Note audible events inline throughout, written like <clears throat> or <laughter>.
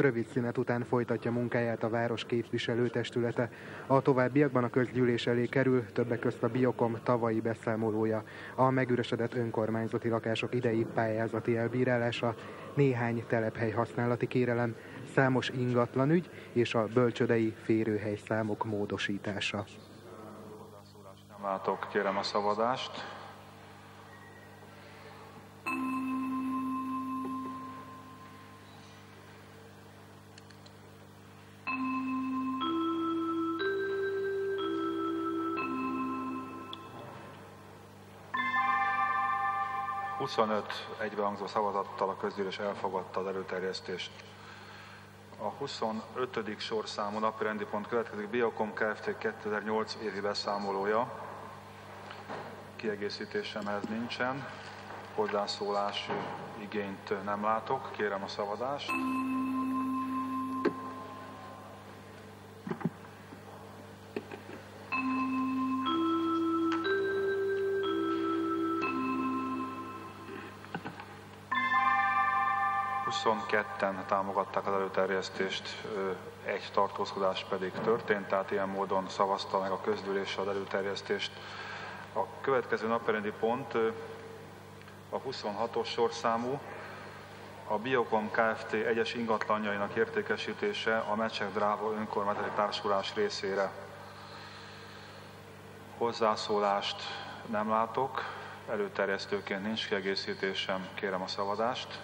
Rövid szünet után folytatja munkáját a város képviselőtestülete. A továbbiakban a közgyűlés elé kerül többek közt a Biokom tavalyi beszámolója, a megüresedett önkormányzati lakások idei pályázati elbírálása, néhány telephely használati kérelem, számos ingatlanügy és a bölcsödei férőhely számok módosítása. Látok, kérem a szavazást. 25 egybehangzó szavazattal a közgyűlés elfogadta az előterjesztést. A 25. sorszámú napirendi pont következik Biokom Kft. 2008 évi beszámolója. Kiegészítésem ehhez nincsen. Hozzászólás igényt nem látok. Kérem a szavazást. 22-en támogatták az előterjesztést, egy tartózkodás pedig történt, tehát ilyen módon szavazta meg a közgyűlés az előterjesztést. A következő napirendi pont a 26-os sorszámú, a Biokom Kft. egyes ingatlanjainak értékesítése a Mecsek Dráva önkormányzati társulás részére. Hozzászólást nem látok, előterjesztőként nincs kiegészítésem, kérem a szavazást.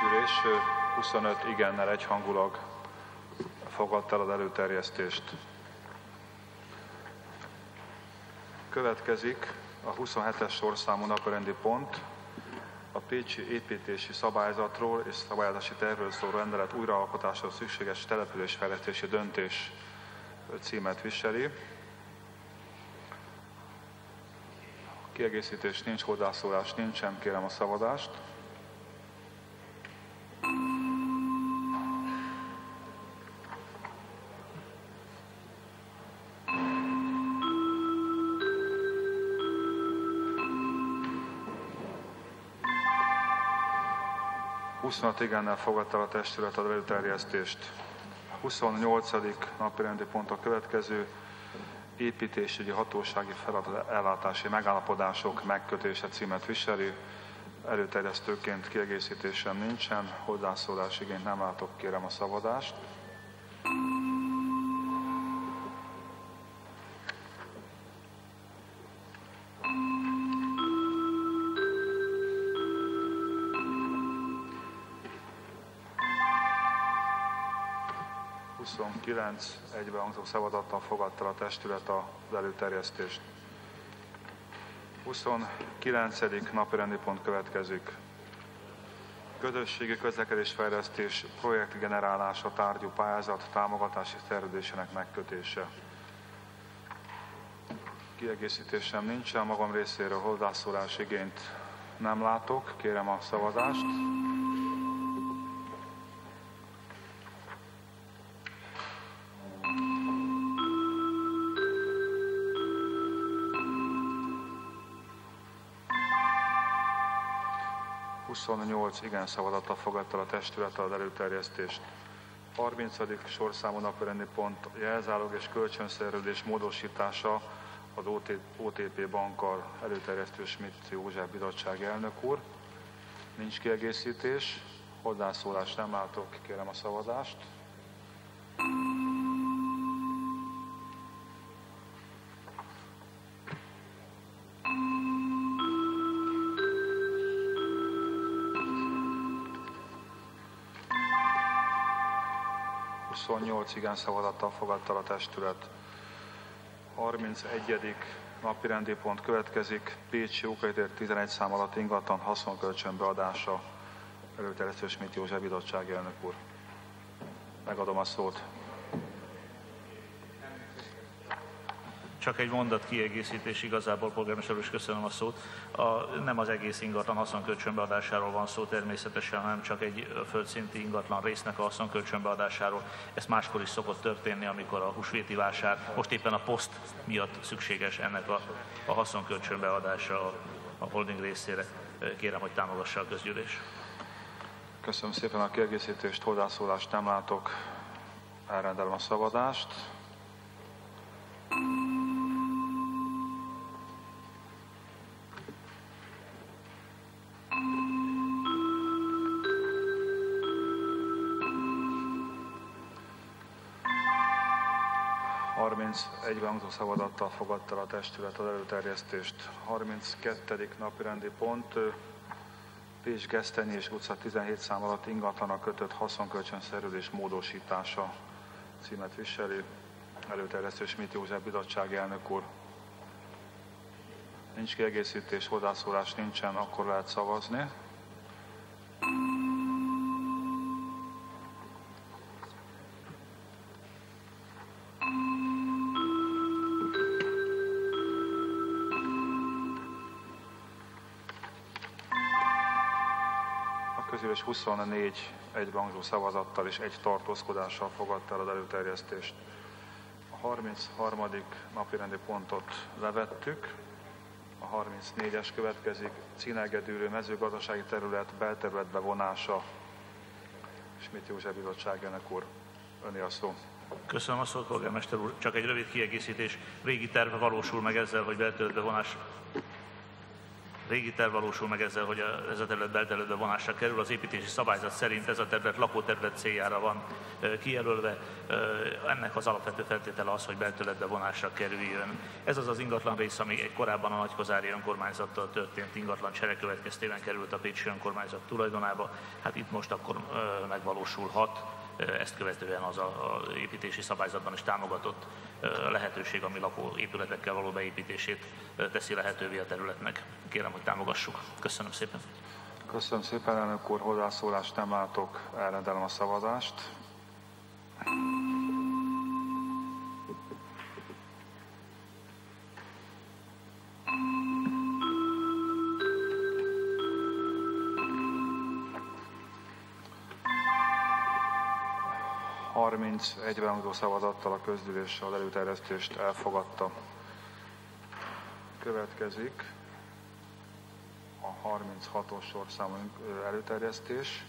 Közgyűlés 25 igennel egyhangulag fogadta el az előterjesztést. Következik a 27-es sorszámú napirendi pont, a Pécsi építési szabályzatról és szabályozási tervről szóló rendelet újraalkotásra szükséges településfejlesztési döntés címet viseli. Kiegészítés nincs, hozzászólás nincsen, kérem a szavazást. 25 igennel fogadta a testület az előterjesztést. 28. napi rendi pont a következő építésügyi hatósági feladat ellátási megállapodások megkötése címet viseli. Előterjesztőként kiegészítésem nincsen, hozzászólás igényt nem látok, kérem a szavazást. 29 egybehangzó szavazattal fogadta a testület az előterjesztést. 29. napi rendi pont következik. Közösségi közlekedésfejlesztés projekt generálása tárgyú pályázat támogatási szerződésének megkötése. Kiegészítésem nincsen, magam részéről hozzászólás igényt nem látok, kérem a szavazást. 28 igen szavazattal fogadta a testület az előterjesztést. 30. sorszámú napirendi pont jelzálog és kölcsönszerződés módosítása az OTP bankkal előterjesztő Schmidt József Bizottság elnök úr. Nincs kiegészítés, hozzászólás nem látok, kérem a szavazást. 28 igen szavazattal fogadta a testület. 31. napi rendi pont következik. Pécsi Jókaitér 11 szám alatt ingatlan haszonkölcsön beadása. Előterjesztő Schmidt József Bizottság elnök úr. Megadom a szót. Csak egy mondat kiegészítés, igazából polgármester is köszönöm a szót. A, nem az egész ingatlan haszonkölcsönbeadásáról van szó természetesen, hanem csak egy földszinti ingatlan résznek a haszonkölcsönbeadásáról. Ez máskor is szokott történni, amikor a húsvéti vásár, most éppen a poszt miatt szükséges ennek a, a haszonkölcsönbeadása a, a holding részére. Kérem, hogy támogassa a közgyűlés. Köszönöm szépen a kiegészítést, hozzászólást nem látok. Elrendelem a szavazást. Egyben szavazattal fogadta a testület az előterjesztést. 32. napi rendi pont Pécs Gesztenyés utca 17 szám alatt ingatlanak kötött haszonkölcsönszerződés módosítása címet viseli. Előterjesztő Schmidt József Bizottság elnök úr. Nincs kiegészítés, hozzászólás nincsen, akkor lehet szavazni. És 24 egybangzó szavazattal és egy tartózkodással fogadta el az előterjesztést. A 33. napirendi pontot levettük, a 34-es következik, Cinegedűrő mezőgazdasági terület belterületbe vonása. mit József Bizottság, ennek úr, öné a szó. Köszönöm a szót, polgármester úr. Csak egy rövid kiegészítés. Régi terve valósul meg ezzel, hogy belterületbe vonás régi terv valósul meg ezzel, hogy a, ez a terület belterületbe vonásra kerül. Az építési szabályzat szerint ez a terület lakóterület céljára van kijelölve. Ennek az alapvető feltétele az, hogy belterületbe vonásra kerüljön. Ez az az ingatlan rész, ami egy korábban a Nagykozári önkormányzattal történt ingatlan csere következtében került a Pécsi önkormányzat tulajdonába. Hát itt most akkor megvalósulhat ezt követően az a, a építési szabályzatban is támogatott lehetőség, ami lakó épületekkel való beépítését teszi lehetővé a területnek. Kérem, hogy támogassuk. Köszönöm szépen. Köszönöm szépen, elnök úr, hozzászólást nem látok, elrendelem a szavazást. 30 egybehangodó szavazattal a közgyűlés az előterjesztést elfogadta. Következik a 36-os sorszámú előterjesztés.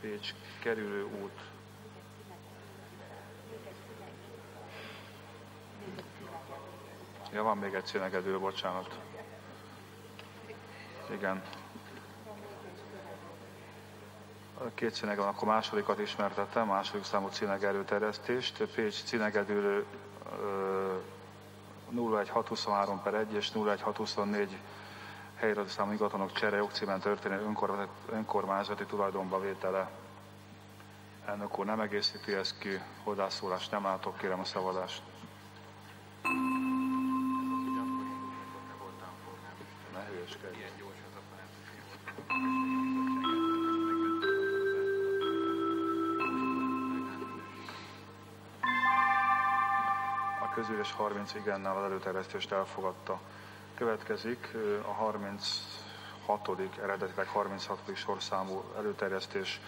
Pécs kerülő út Ja, van még egy színegedő, bocsánat. Igen, Két színeg van, akkor másodikat ismertettem, második számú színeg előterjesztést. Pécs színegedülő 01623 per 1 és 01624 helyirati számú ingatlanok csere jogcímen történő önkormányzati tulajdonba vétele. Elnök úr nem egészíti ezt ki, hozzászólást nem látok, kérem a szavazást. Ne hülyeskedj. Közül, és 30 igennel az előterjesztést elfogadta. Következik a 36. eredetileg 36. sorszámú előterjesztés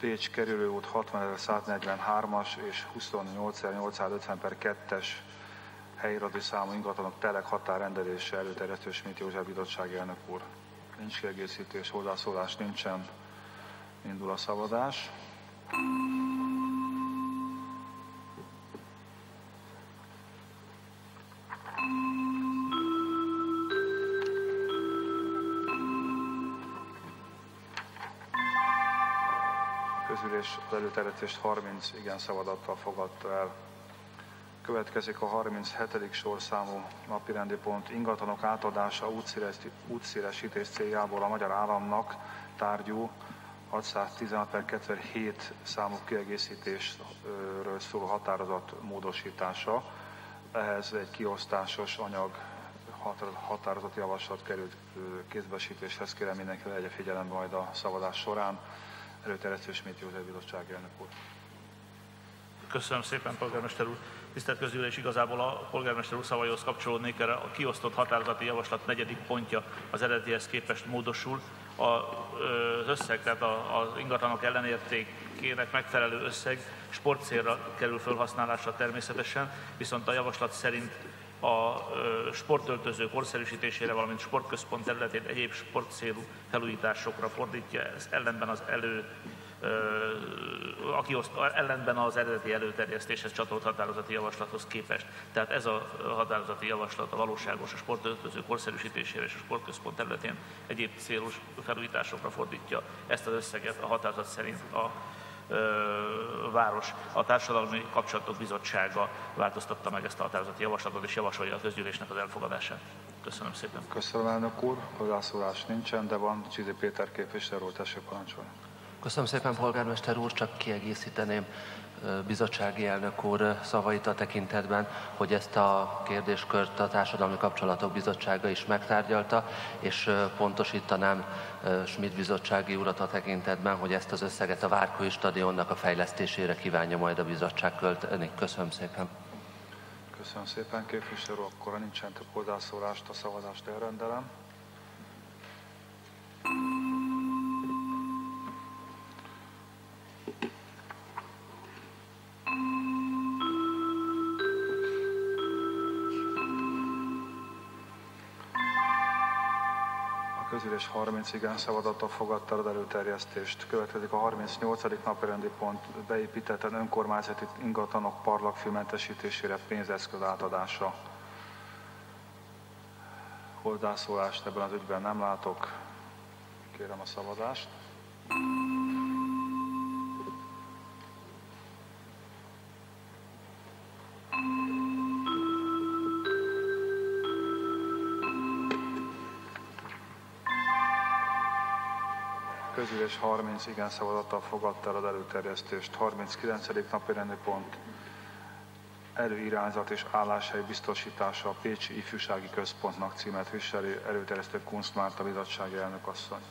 Pécs kerülőút 60.143-as és 28.850 per 2-es helyirati számú ingatlanok telek határrendelése előterjesztős, mint József Bizottság elnök úr. Nincs kiegészítés, hozzászólás nincsen, indul a szavazás. Előterjesztést 30 igen szavazattal fogadta el. Következik a 37. sorszámú napirendi pont ingatlanok átadása útszélesítés céljából a magyar államnak tárgyú 616 per 2007 számú kiegészítésről szóló határozat módosítása. Ehhez egy kiosztásos anyag határozat javaslat került kézbesítéshez. Kérem mindenki legyen figyelembe majd a szavazás során. Előterjesztő Schmidt József Bizottság elnök úr. Köszönöm szépen, polgármester úr. Tisztelt közülés, igazából a polgármester úr szavaihoz kapcsolódnék, erre a kiosztott határozati javaslat negyedik pontja az eredetihez képest módosul. A, az összeg, tehát az ingatlanok ellenértékének megfelelő összeg sportcélra kerül felhasználásra természetesen, viszont a javaslat szerint a sportöltöző korszerűsítésére, valamint sportközpont területét egyéb sportcélú felújításokra fordítja, ez ellenben az elő aki oszt, ellenben az eredeti előterjesztéshez csatolt határozati javaslathoz képest. Tehát ez a határozati javaslat a valóságos a sportöltöző korszerűsítésére és a sportközpont területén egyéb célus felújításokra fordítja ezt az összeget a határozat szerint a város, a Társadalmi Kapcsolatok Bizottsága változtatta meg ezt a határozati javaslatot, és javasolja a közgyűlésnek az elfogadását. Köszönöm szépen. Köszönöm, elnök úr. Hozzászólás nincsen, de van Csizi Péter képviselő tessék parancsolni. Köszönöm szépen, polgármester úr, csak kiegészíteném bizottsági elnök úr szavait a tekintetben, hogy ezt a kérdéskört a Társadalmi Kapcsolatok Bizottsága is megtárgyalta, és pontosítanám Schmidt bizottsági urat a tekintetben, hogy ezt az összeget a Várkói Stadionnak a fejlesztésére kívánja majd a bizottság költeni. Köszönöm szépen. Köszönöm szépen, képviselő. Akkor ha nincsen több hozzászólást, a szavazást elrendelem. Közülés 30 igen szavazattal fogadta az előterjesztést. Következik a 38. napi rendi pont beépíteten önkormányzati ingatlanok parlagfűmentesítésére pénzeszköz átadása. Hozzászólást ebben az ügyben nem látok. Kérem a szavazást. 30 igen szavazattal fogadta el az előterjesztést. 39. napi pont előirányzat és álláshely biztosítása a Pécsi Ifjúsági Központnak címet viseli előterjesztő Kunst Márta bizottsági elnökasszony.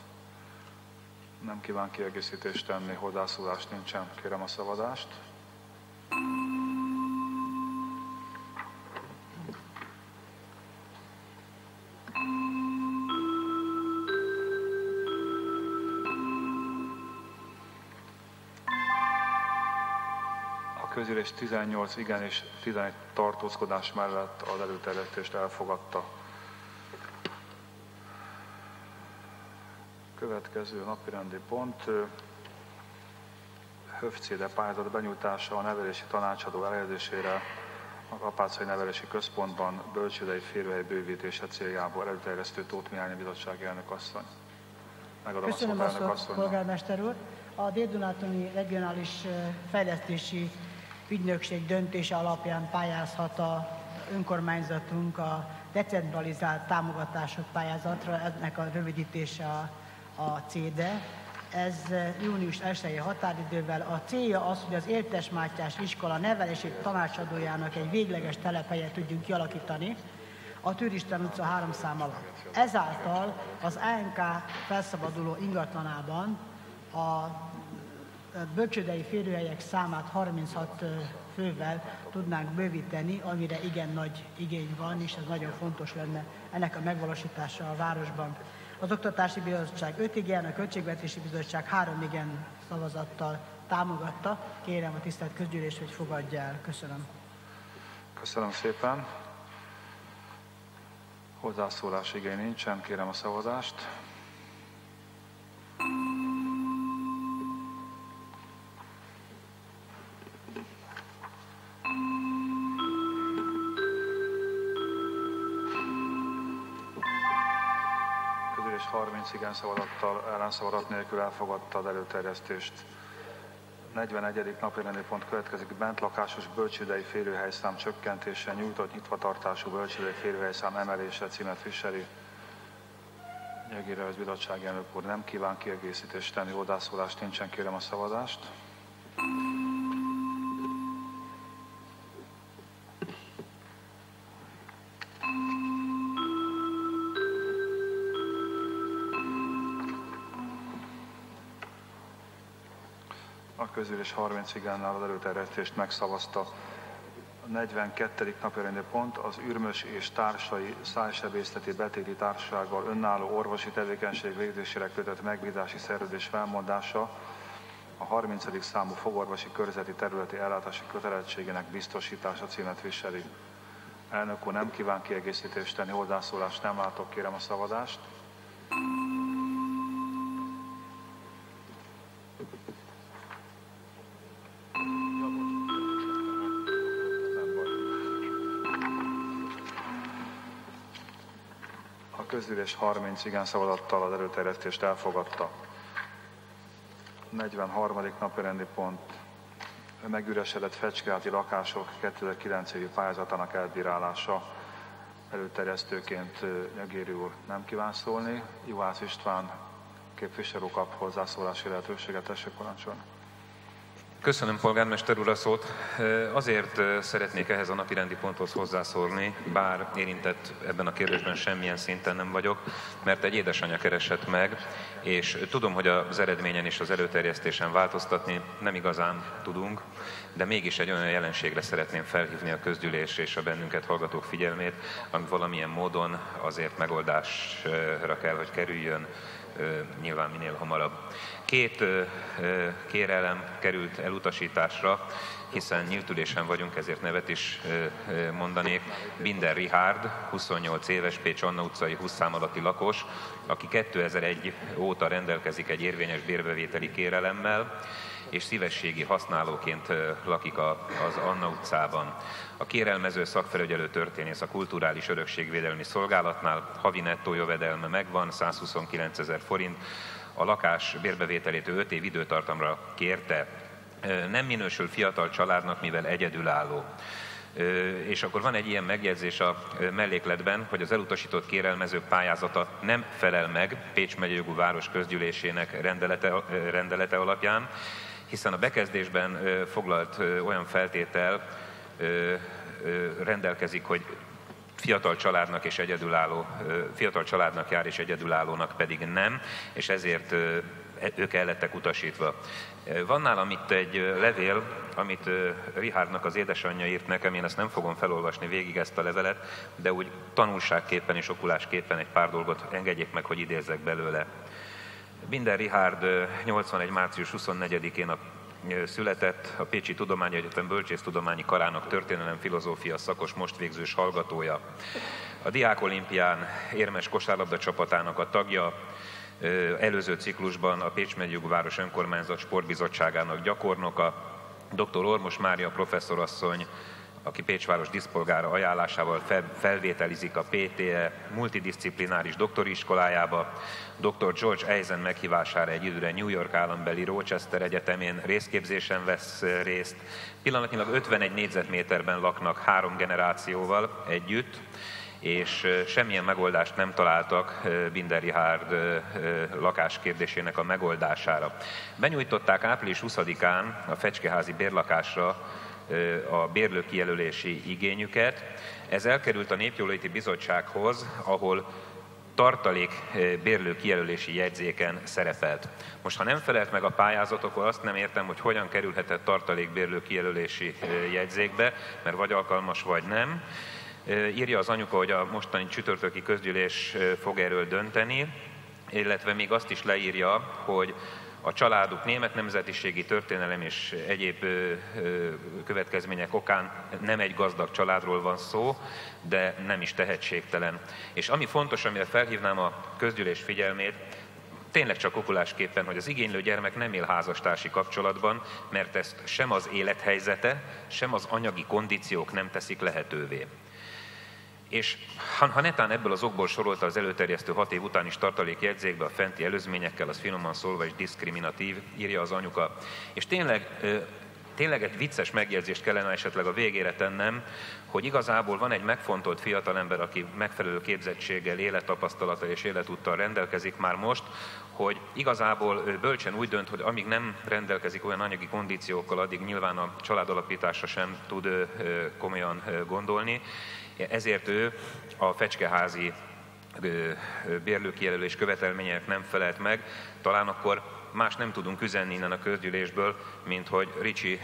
Nem kíván kiegészítést tenni, hozzászólás nincsen. Kérem a szavazást. Közülés 18 igen és 11 tartózkodás mellett az előterjesztést elfogadta. Következő napirendi pont Höfcéde pályázat benyújtása a nevelési tanácsadó elhelyezésére a Kapácai Nevelési Központban bölcsődei férőhely bővítése céljából előterjesztő Tóth Mihány Bizottsági elnök asszony. Megadom Köszönöm a szót, polgármester úr. A Dél-Dunátoni Regionális Fejlesztési ügynökség döntése alapján pályázhat a önkormányzatunk a decentralizált támogatások pályázatra, ennek a rövidítése a, a CEDE. Ez június 1 határidővel. A célja az, hogy az Értes Mátyás iskola nevelési tanácsadójának egy végleges telephelyet tudjunk kialakítani a Tűristen utca három szám alatt. Ezáltal az ANK felszabaduló ingatlanában a bölcsődei férőhelyek számát 36 fővel tudnánk bővíteni, amire igen nagy igény van, és ez nagyon fontos lenne ennek a megvalósítása a városban. Az Oktatási Bizottság 5 igen, a Költségvetési Bizottság 3 igen szavazattal támogatta. Kérem a tisztelt közgyűlés, hogy fogadja el. Köszönöm. Köszönöm szépen. Hozzászólás igény nincsen, kérem a szavazást. És 30 igen szavazattal, ellenszavazat nélkül elfogadta az előterjesztést. 41. napi pont következik bentlakásos bölcsődei férőhelyszám csökkentése, nyújtott nyitvatartású bölcsődei férőhelyszám emelése címet viseli. Nyögére az bizottság elnök úr nem kíván kiegészítést tenni, odászólást nincsen, kérem a szavazást. A közülés 30 igennel az előterjesztést megszavazta. A 42. napirendi pont az űrmös és társai szájsebészeti betéti társasággal önálló orvosi tevékenység végzésére kötött megbízási szerződés felmondása a 30. számú fogorvosi körzeti területi ellátási kötelezettségének biztosítása címet viseli. Elnök úr nem kíván kiegészítést tenni, hozzászólást nem látok, kérem a szavazást. A közülés 30 igen szavazattal az előterjesztést elfogadta. 43. napi rendi pont megüresedett fecskeáti lakások 2009 évi pályázatának elbírálása. Előterjesztőként Nyögéri úr nem kíván szólni. Juhász István képviselő kap hozzászólási lehetőséget, tessék parancsolni. Köszönöm polgármester úr a szót. Azért szeretnék ehhez a napirendi ponthoz hozzászólni, bár érintett ebben a kérdésben semmilyen szinten nem vagyok, mert egy édesanyja keresett meg, és tudom, hogy az eredményen és az előterjesztésen változtatni nem igazán tudunk, de mégis egy olyan jelenségre szeretném felhívni a közgyűlés és a bennünket hallgatók figyelmét, ami valamilyen módon azért megoldásra kell, hogy kerüljön nyilván minél hamarabb. Két kérelem került elutasításra, hiszen nyílt ülésen vagyunk, ezért nevet is mondanék. Binder Richard, 28 éves, Pécs Anna utcai 20 szám alatti lakos, aki 2001 óta rendelkezik egy érvényes bérbevételi kérelemmel, és szívességi használóként lakik az Anna utcában. A kérelmező szakfelügyelő történész a Kulturális Örökségvédelmi Szolgálatnál havi nettó jövedelme megvan, 129 ezer forint, a lakás bérbevételét 5 év időtartamra kérte. Nem minősül fiatal családnak, mivel egyedülálló. És akkor van egy ilyen megjegyzés a mellékletben, hogy az elutasított kérelmező pályázata nem felel meg Pécs megyei jogú város közgyűlésének rendelete, rendelete alapján, hiszen a bekezdésben foglalt olyan feltétel rendelkezik, hogy fiatal családnak és egyedülálló, fiatal családnak jár és egyedülállónak pedig nem, és ezért e, ők el lettek utasítva. Van nálam itt egy levél, amit Richardnak az édesanyja írt nekem, én ezt nem fogom felolvasni végig ezt a levelet, de úgy tanulságképpen és okulásképpen egy pár dolgot engedjék meg, hogy idézzek belőle. Binder Richard 81. március 24-én a született a Pécsi Tudományegyetem Bölcsésztudományi Karának történelem filozófia szakos most végzős hallgatója. A Diák Olimpián érmes kosárlabda csapatának a tagja, előző ciklusban a Pécs Megyugváros Önkormányzat Sportbizottságának gyakornoka, dr. Ormos Mária professzorasszony aki Pécsváros diszpolgára ajánlásával felvételizik a PTE multidisciplináris doktori iskolájába. Dr. George Eisen meghívására egy időre New York állambeli Rochester Egyetemén részképzésen vesz részt. Pillanatnyilag 51 négyzetméterben laknak három generációval együtt és semmilyen megoldást nem találtak Binder Richard lakáskérdésének a megoldására. Benyújtották április 20-án a Fecskeházi bérlakásra a bérlőkijelölési igényüket. Ez elkerült a Népjóléti Bizottsághoz, ahol tartalék bérlő kijelölési jegyzéken szerepelt. Most, ha nem felelt meg a pályázat, akkor azt nem értem, hogy hogyan kerülhetett tartalék bérlő kijelölési jegyzékbe, mert vagy alkalmas, vagy nem. Írja az anyuka, hogy a mostani csütörtöki közgyűlés fog erről dönteni, illetve még azt is leírja, hogy a családuk német nemzetiségi történelem és egyéb következmények okán nem egy gazdag családról van szó, de nem is tehetségtelen. És ami fontos, amire felhívnám a közgyűlés figyelmét, tényleg csak okulásképpen, hogy az igénylő gyermek nem él házastársi kapcsolatban, mert ezt sem az élethelyzete, sem az anyagi kondíciók nem teszik lehetővé. És ha, netán ebből az okból sorolta az előterjesztő hat év után is tartalékjegyzékbe a fenti előzményekkel, az finoman szólva is diszkriminatív, írja az anyuka. És tényleg tényleg egy vicces megjegyzést kellene esetleg a végére tennem, hogy igazából van egy megfontolt fiatalember, aki megfelelő képzettséggel, élettapasztalata és életúttal rendelkezik már most, hogy igazából bölcsen úgy dönt, hogy amíg nem rendelkezik olyan anyagi kondíciókkal, addig nyilván a családalapításra sem tud komolyan gondolni, ezért ő a fecskeházi bérlőkijelölés követelmények nem felelt meg, talán akkor más nem tudunk üzenni innen a közgyűlésből, mint hogy Ricsi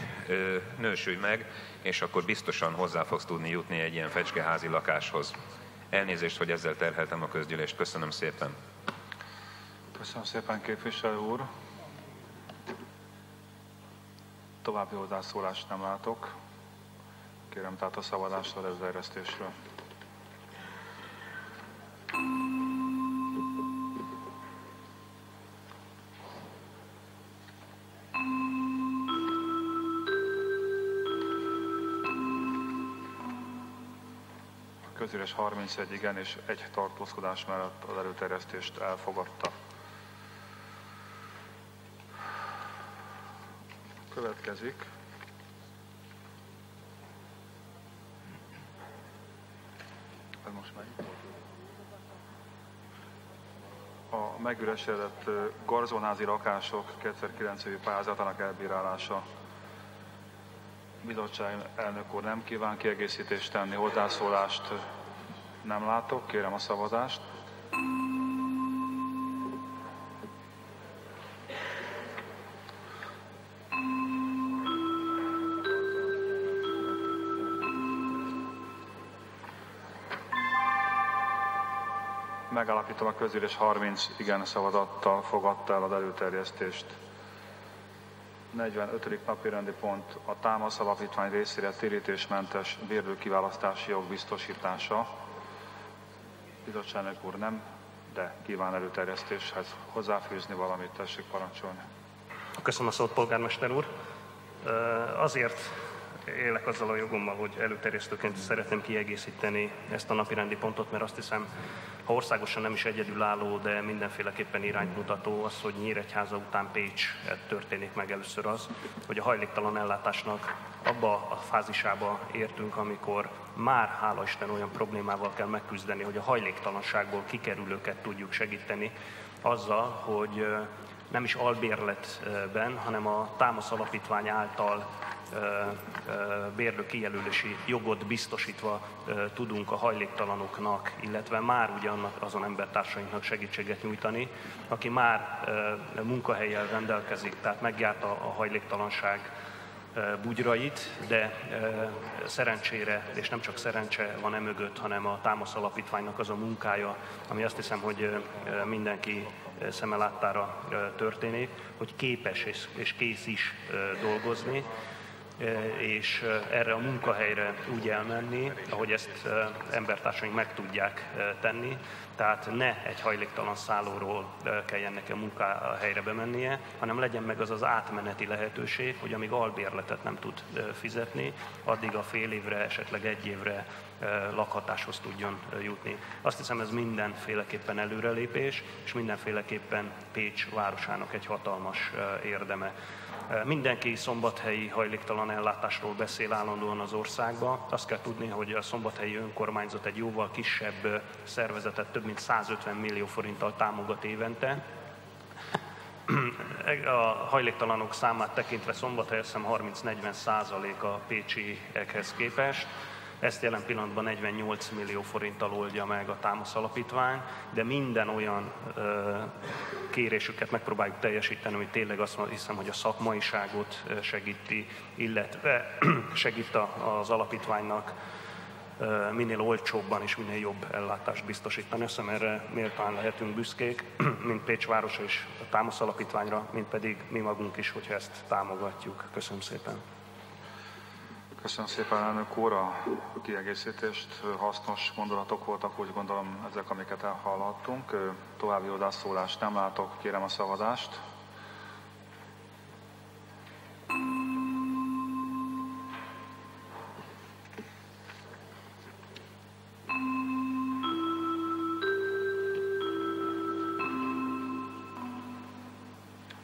nősülj meg, és akkor biztosan hozzá fogsz tudni jutni egy ilyen fecskeházi lakáshoz. Elnézést, hogy ezzel terheltem a közgyűlést. Köszönöm szépen. Köszönöm szépen, képviselő úr. További hozzászólást nem látok. Kérem tehát a szavazásra az eresztésről. közüles 31 igen és egy tartózkodás mellett az előterjesztést elfogadta. Következik most meg. A megüresedett garzonházi lakások 2009 évi pályázatának elbírálása bizottság elnök úr nem kíván kiegészítést tenni, hozzászólást nem látok, kérem a szavazást. Megállapítom a közülés 30 igen szavazattal fogadta el az előterjesztést. 45. napi rendi pont a Támasz Alapítvány részére térítésmentes bérlőkiválasztási jog biztosítása. Bizottságnak úr nem, de kíván előterjesztéshez hozzáfűzni valamit, tessék parancsolni. Köszönöm a szót, polgármester úr. Azért élek azzal a jogommal, hogy előterjesztőként szeretném kiegészíteni ezt a napirendi pontot, mert azt hiszem, ha országosan nem is egyedülálló, de mindenféleképpen iránymutató az, hogy Nyíregyháza után Pécs történik meg először az, hogy a hajléktalan ellátásnak abba a fázisába értünk, amikor már, hála Isten, olyan problémával kell megküzdeni, hogy a hajléktalanságból kikerülőket tudjuk segíteni azzal, hogy nem is albérletben, hanem a Támasz Alapítvány által bérlő kijelölési jogot biztosítva tudunk a hajléktalanoknak, illetve már ugyan azon embertársainknak segítséget nyújtani, aki már munkahelyel rendelkezik, tehát megjárta a hajléktalanság bugyrait, de szerencsére, és nem csak szerencse van emögött, hanem a Támasz Alapítványnak az a munkája, ami azt hiszem, hogy mindenki szemeláttára történik, hogy képes és kész is dolgozni, és erre a munkahelyre úgy elmenni, ahogy ezt embertársaink meg tudják tenni, tehát ne egy hajléktalan szállóról kelljen nekem munkahelyre bemennie, hanem legyen meg az az átmeneti lehetőség, hogy amíg albérletet nem tud fizetni, addig a fél évre, esetleg egy évre lakhatáshoz tudjon jutni. Azt hiszem ez mindenféleképpen előrelépés, és mindenféleképpen Pécs városának egy hatalmas érdeme. Mindenki szombathelyi hajléktalan ellátásról beszél állandóan az országban. Azt kell tudni, hogy a szombathelyi önkormányzat egy jóval kisebb szervezetet több mint 150 millió forinttal támogat évente. A hajléktalanok számát tekintve szombathely 30-40 százalék a pécsiekhez képest. Ezt jelen pillanatban 48 millió forinttal oldja meg a Támasz Alapítvány, de minden olyan ö, kérésüket megpróbáljuk teljesíteni, hogy tényleg azt hiszem, hogy a szakmaiságot segíti, illetve <clears throat> segít az alapítványnak minél olcsóbban és minél jobb ellátást biztosítani. Azt hiszem erre méltán lehetünk büszkék, <clears throat> mint Pécs város és a Támasz Alapítványra, mint pedig mi magunk is, hogyha ezt támogatjuk. Köszönöm szépen. Köszönöm szépen, elnök úr, a kiegészítést. Hasznos gondolatok voltak, úgy gondolom ezek, amiket elhallhattunk. További hozzászólást nem látok, kérem a szavazást.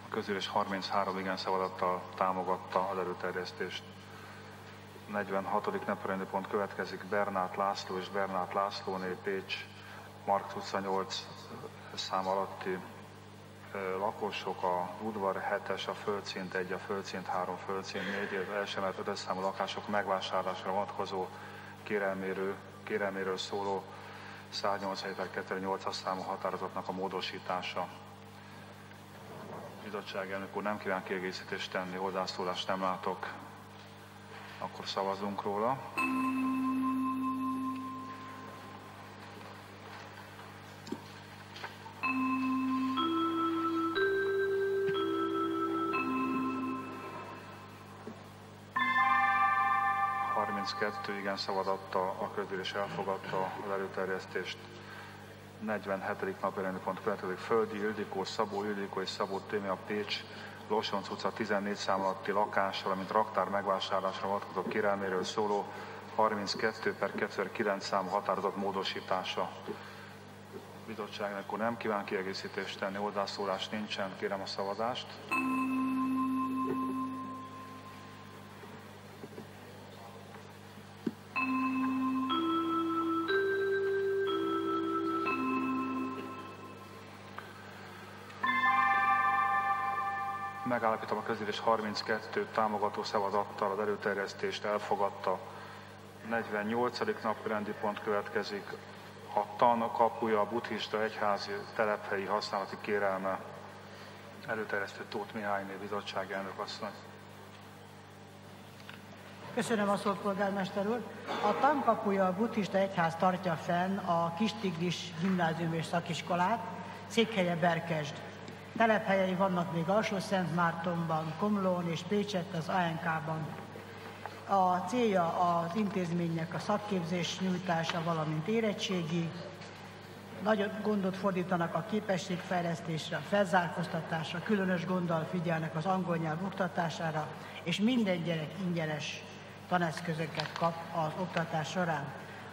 A közülés 33 igen szavazattal támogatta az előterjesztést. 46. napirendi pont következik Bernát László és Bernát Lászlóné Pécs Mark 28 szám alatti lakosok, a udvar 7-es, a földszint 1, a földszint 3, földszint 4, az első emelet 5 számú lakások megvásárlásra vonatkozó kérelméről, kérelméről szóló 187 2008 számú határozatnak a módosítása. bizottság elnök úr nem kíván kiegészítést tenni, hozzászólást nem látok. Akkor szavazunk róla. 32 igen szavazattal a közülés elfogadta az előterjesztést. 47. napi pont következik. Földi Ildikó, Szabó Ildikó és Szabó Témia Pécs Losonc utca 14 szám alatti lakás, valamint raktár megvásárlásra vonatkozó kérelméről szóló 32 per 2009 szám határozat módosítása. Bizottságnak nem kíván kiegészítést tenni, hozzászólás nincsen, kérem a szavazást. Megállapítom a közülés 32 támogató szavazattal az előterjesztést elfogadta. 48. napi rendi pont következik. A TAN kapuja a buddhista egyházi telephelyi használati kérelme. Előterjesztő Tóth Mihályné bizottság elnök asszony. Köszönöm a szót, polgármester úr. A tankapuja a buddhista egyház tartja fenn a Kistigris gimnázium és szakiskolát, székhelye Berkesd. Telephelyei vannak még Alsó Szent Mártonban, Komlón és Pécsett az ANK-ban. A célja az intézménynek a szakképzés nyújtása, valamint érettségi. Nagy gondot fordítanak a képességfejlesztésre, a felzárkóztatásra, különös gonddal figyelnek az angol nyelv oktatására, és minden gyerek ingyenes taneszközöket kap az oktatás során.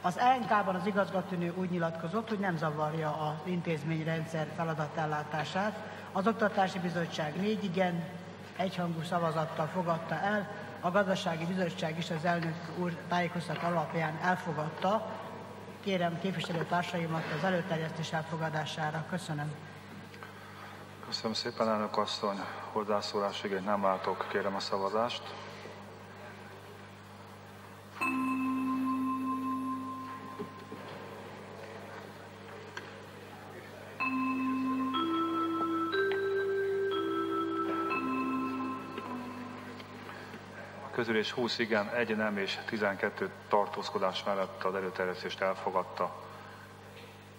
Az ENK-ban az igazgatónő úgy nyilatkozott, hogy nem zavarja az intézményrendszer feladatellátását, az Oktatási Bizottság négy igen, egyhangú szavazattal fogadta el, a Gazdasági Bizottság is az elnök úr tájékoztat alapján elfogadta. Kérem képviselőtársaimat az előterjesztés elfogadására. Köszönöm. Köszönöm szépen, elnök asszony. Hozzászólásig nem látok. Kérem a szavazást. Közülés 20 igen, egy nem és 12 tartózkodás mellett az előterjesztést elfogadta.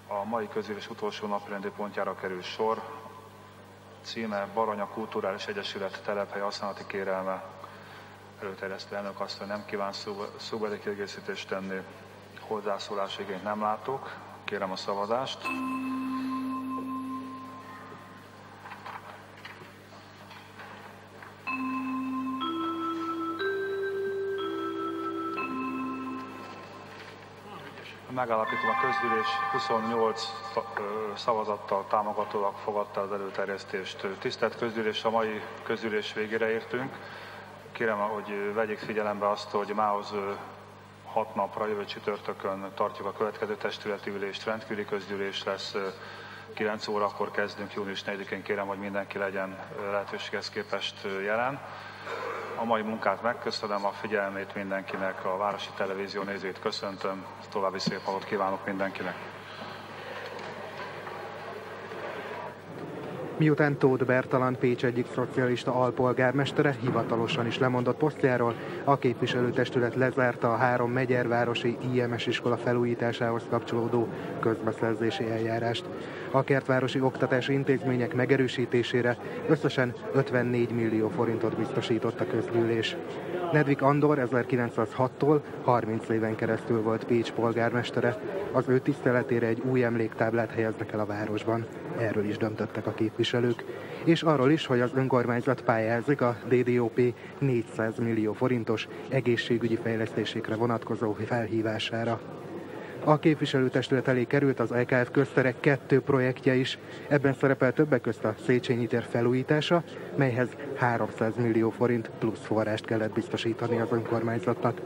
A mai közülés utolsó naprendi pontjára kerül sor. Címe Baranya Kulturális Egyesület telephely használati kérelme. Előterjesztő elnök azt, hogy nem kíván szóbeli kiegészítést tenni. Hozzászólás igényt nem látok. Kérem a szavazást. Megállapítom a közgyűlés 28 szavazattal támogatólag fogadta az előterjesztést. Tisztelt közgyűlés, a mai közgyűlés végére értünk. Kérem, hogy vegyék figyelembe azt, hogy mához hat napra, jövő csütörtökön tartjuk a következő testületi ülést, rendkívüli közgyűlés lesz, 9 órakor kezdünk, június 4-én kérem, hogy mindenki legyen lehetőséghez képest jelen. A mai munkát megköszönöm, a figyelmét mindenkinek, a Városi Televízió nézőit köszöntöm, további szép napot kívánok mindenkinek. Miután Tóth Bertalan Pécs egyik szocialista alpolgármestere hivatalosan is lemondott posztjáról, a képviselőtestület lezárta a három megyervárosi IMS iskola felújításához kapcsolódó közbeszerzési eljárást. A kertvárosi oktatási intézmények megerősítésére összesen 54 millió forintot biztosított a közgyűlés. Nedvik Andor 1906-tól 30 éven keresztül volt Pécs polgármestere. Az ő tiszteletére egy új emléktáblát helyeznek el a városban. Erről is döntöttek a képviselők. És arról is, hogy az önkormányzat pályázik a DDOP 400 millió forintos egészségügyi fejlesztésekre vonatkozó felhívására. A képviselőtestület elé került az EKF közterek kettő projektje is. Ebben szerepel többek közt a Széchenyi tér felújítása, melyhez 300 millió forint plusz forrást kellett biztosítani az önkormányzatnak.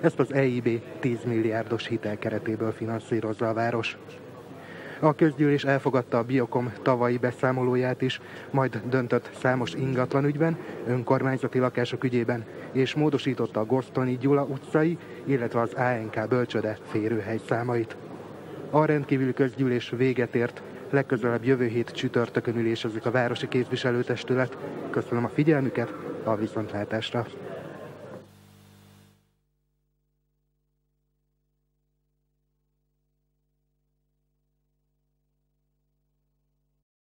Ezt az EIB 10 milliárdos hitel keretéből finanszírozza a város. A közgyűlés elfogadta a Biokom tavalyi beszámolóját is, majd döntött számos ingatlan ügyben, önkormányzati lakások ügyében, és módosította a Gosztoni Gyula utcai, illetve az ANK bölcsöde férőhely számait. A rendkívül közgyűlés véget ért, Legközelebb jövő hét csütörtökön ülésezik a Városi Képviselőtestület. Köszönöm a figyelmüket, a viszontlátásra!